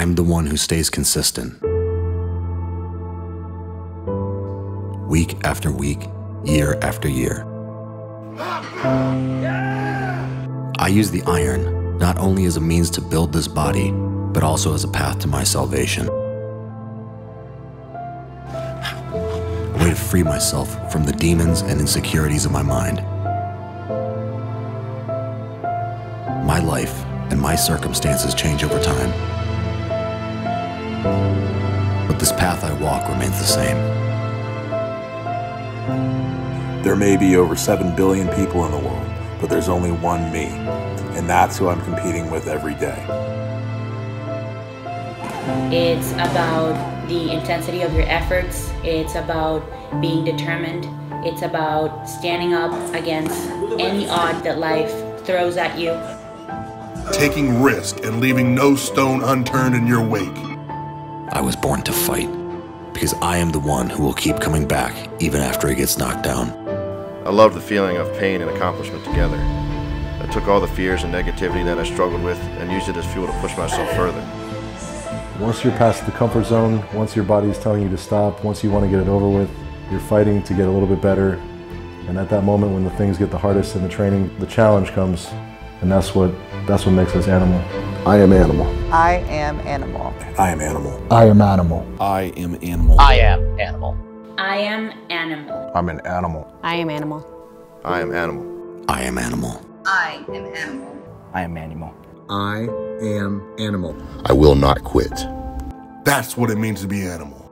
I'm the one who stays consistent. Week after week, year after year. I use the iron not only as a means to build this body, but also as a path to my salvation. A way to free myself from the demons and insecurities of my mind. My life and my circumstances change over time. But this path I walk remains the same. There may be over 7 billion people in the world, but there's only one me, and that's who I'm competing with every day. It's about the intensity of your efforts, it's about being determined, it's about standing up against any odd that life throws at you. Taking risk and leaving no stone unturned in your wake. I was born to fight because I am the one who will keep coming back even after he gets knocked down. I love the feeling of pain and accomplishment together. I took all the fears and negativity that I struggled with and used it as fuel to push myself further. Once you're past the comfort zone, once your body is telling you to stop, once you want to get it over with, you're fighting to get a little bit better. And at that moment when the things get the hardest in the training, the challenge comes. And that's what that's what makes us animal. I am animal. I am animal. I am animal. I am animal. I am animal. I am animal. I am animal. I'm an animal. I am animal. I am animal. I am animal. I am animal. I am animal. I am animal. I will not quit. That's what it means to be animal.